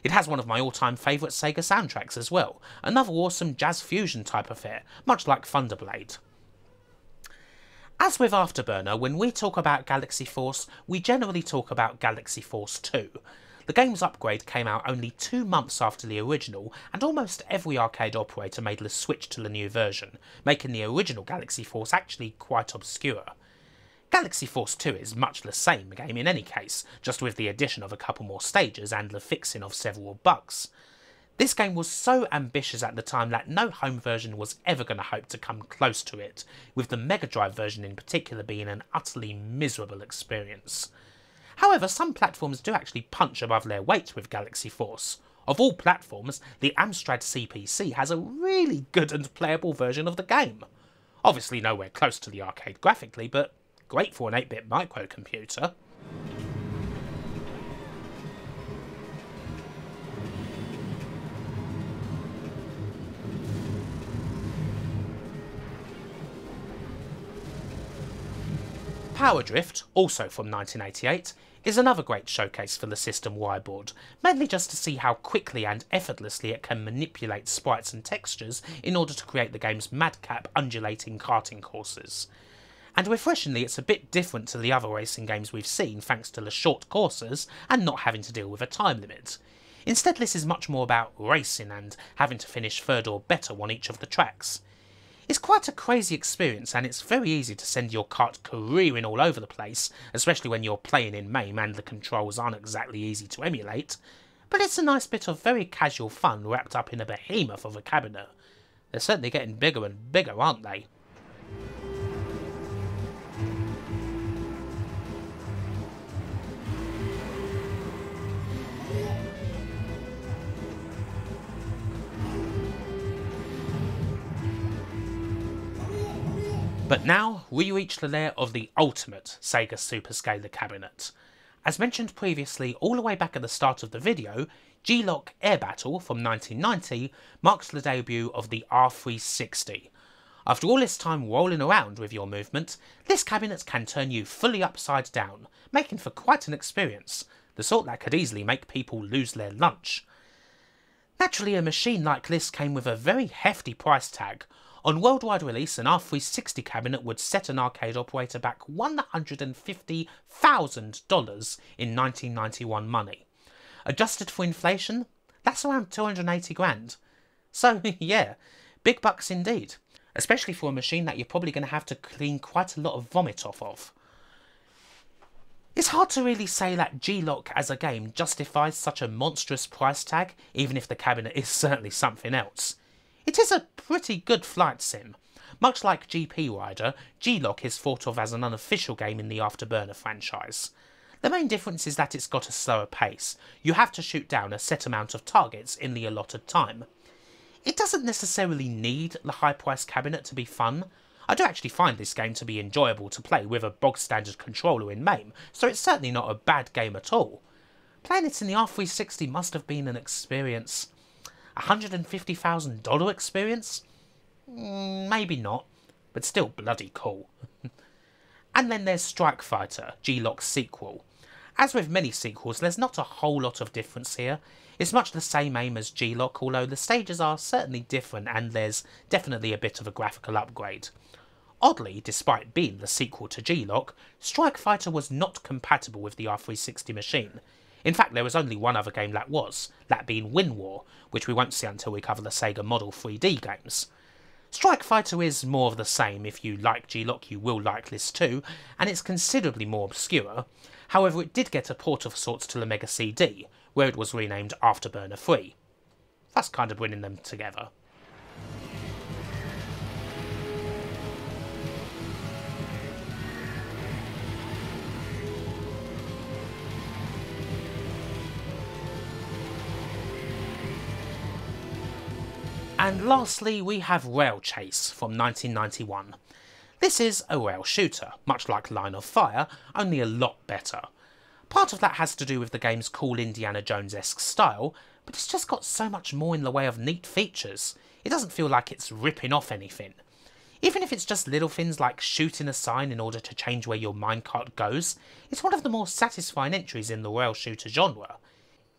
It has one of my all-time favourite Sega soundtracks as well, another awesome jazz fusion type affair, much like Thunderblade. As with Afterburner, when we talk about Galaxy Force, we generally talk about Galaxy Force 2. The game's upgrade came out only two months after the original, and almost every arcade operator made the switch to the new version, making the original Galaxy Force actually quite obscure. Galaxy Force 2 is much the same game in any case, just with the addition of a couple more stages and the fixing of several bugs. This game was so ambitious at the time that no home version was ever going to hope to come close to it, with the Mega Drive version in particular being an utterly miserable experience. However, some platforms do actually punch above their weight with Galaxy Force. Of all platforms, the Amstrad CPC has a really good and playable version of the game. Obviously nowhere close to the arcade graphically, but great for an 8-bit microcomputer. Power Drift, also from 1988, is another great showcase for the System board, mainly just to see how quickly and effortlessly it can manipulate sprites and textures in order to create the game's madcap undulating karting courses. And refreshingly, it's a bit different to the other racing games we've seen thanks to the short courses and not having to deal with a time limit. Instead, this is much more about racing and having to finish third or better on each of the tracks. It's quite a crazy experience and it's very easy to send your cart careering all over the place, especially when you're playing in MAME and the controls aren't exactly easy to emulate, but it's a nice bit of very casual fun wrapped up in a behemoth of a cabinet. They're certainly getting bigger and bigger, aren't they? But now we reach the lair of the ultimate Sega Superscaler cabinet. As mentioned previously, all the way back at the start of the video, G-Loc Air Battle from 1990 marks the debut of the R360. After all this time rolling around with your movement, this cabinet can turn you fully upside down, making for quite an experience, the sort that could easily make people lose their lunch. Naturally, a machine like this came with a very hefty price tag, on worldwide release, an R360 cabinet would set an arcade operator back $150,000 in 1991 money. Adjusted for inflation, that's around 280 grand. So, yeah, big bucks indeed, especially for a machine that you're probably going to have to clean quite a lot of vomit off of. It's hard to really say that G-Loc as a game justifies such a monstrous price tag, even if the cabinet is certainly something else. It is a pretty good flight sim. Much like GP Rider, G-Loc is thought of as an unofficial game in the Afterburner franchise. The main difference is that it's got a slower pace. You have to shoot down a set amount of targets in the allotted time. It doesn't necessarily need the high price cabinet to be fun. I do actually find this game to be enjoyable to play with a bog standard controller in MAME, so it's certainly not a bad game at all. Playing it in the R360 must have been an experience. $150,000 experience? Mm, maybe not, but still bloody cool. and then there's Strike Fighter, G-Loc's sequel. As with many sequels, there's not a whole lot of difference here. It's much the same aim as G-Loc, although the stages are certainly different and there's definitely a bit of a graphical upgrade. Oddly, despite being the sequel to G-Loc, Strike Fighter was not compatible with the R360 machine. In fact, there was only one other game that was, that being Wing War, which we won't see until we cover the Sega Model 3D games. Strike Fighter is more of the same, if you like G-Loc you will like this too, and it's considerably more obscure. However, it did get a port of sorts to the Mega CD, where it was renamed Afterburner 3. That's kind of bringing them together. And lastly, we have Rail Chase from 1991. This is a rail shooter, much like Line of Fire, only a lot better. Part of that has to do with the game's cool Indiana Jones-esque style, but it's just got so much more in the way of neat features. It doesn't feel like it's ripping off anything. Even if it's just little things like shooting a sign in order to change where your minecart goes, it's one of the more satisfying entries in the rail shooter genre.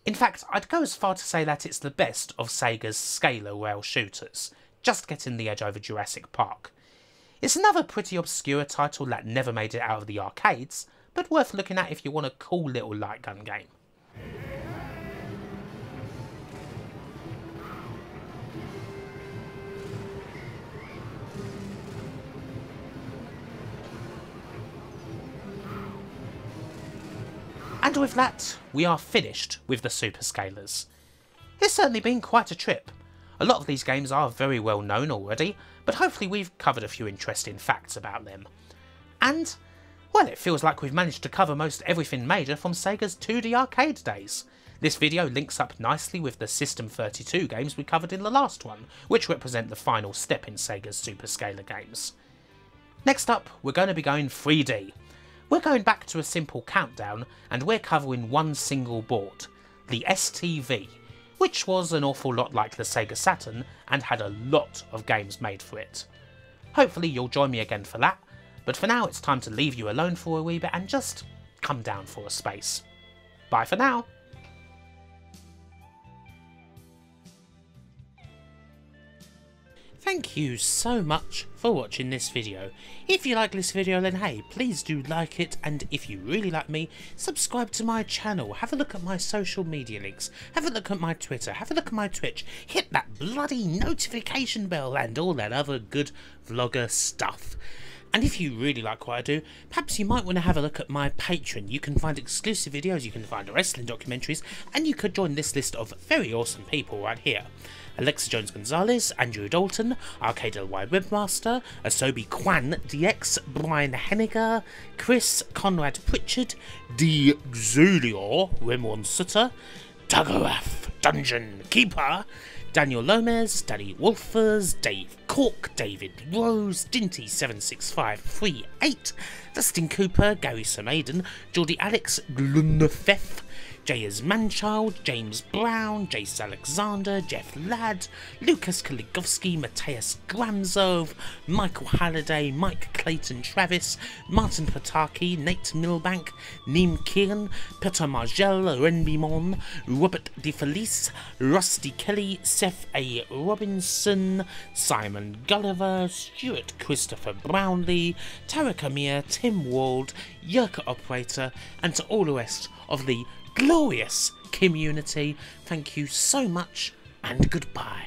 In fact, I'd go as far to say that it's the best of Sega's scaler rail shooters, just getting the edge over Jurassic Park. It's another pretty obscure title that never made it out of the arcades, but worth looking at if you want a cool little light gun game. And with that, we are finished with the Superscalers. It's certainly been quite a trip. A lot of these games are very well known already, but hopefully we've covered a few interesting facts about them. And, well, it feels like we've managed to cover most everything major from Sega's 2D arcade days. This video links up nicely with the System 32 games we covered in the last one, which represent the final step in Sega's Superscaler games. Next up, we're going to be going 3D, we're going back to a simple countdown and we're covering one single board, the STV, which was an awful lot like the Sega Saturn and had a lot of games made for it. Hopefully you'll join me again for that, but for now it's time to leave you alone for a wee bit and just come down for a space. Bye for now! Thank you so much for watching this video. If you like this video then hey, please do like it and if you really like me, subscribe to my channel, have a look at my social media links, have a look at my Twitter, have a look at my Twitch, hit that bloody notification bell and all that other good vlogger stuff. And if you really like what I do, perhaps you might want to have a look at my Patreon. You can find exclusive videos, you can find wrestling documentaries, and you could join this list of very awesome people right here. Alexa Jones Gonzalez, Andrew Dalton, Arcade LY Webmaster, Asobi Kwan DX, Brian Henniger, Chris Conrad Pritchard, D. Xulior, Remon Sutter, Tagaraf, Dungeon Keeper, Daniel Lomez, Danny Wolfers, Dave Cork, David Rose, Dinty76538, Dustin Cooper, Gary Samaden, Geordie Alex, Jayers Manchild, James Brown, Jace Alexander, Jeff Ladd, Lucas Kaligovsky, Matthias Gramzov, Michael Halliday, Mike Clayton Travis, Martin Pataki, Nate Milbank, Neem Kieran, Peter Margel, Renbimon, Robert DeFelice, Rusty Kelly, Seth A. Robinson, Simon Gulliver, Stuart Christopher Brownlee, Tarek Amir, Tim Wald, Yerka Operator, and to all the rest of the glorious community. Thank you so much and goodbye.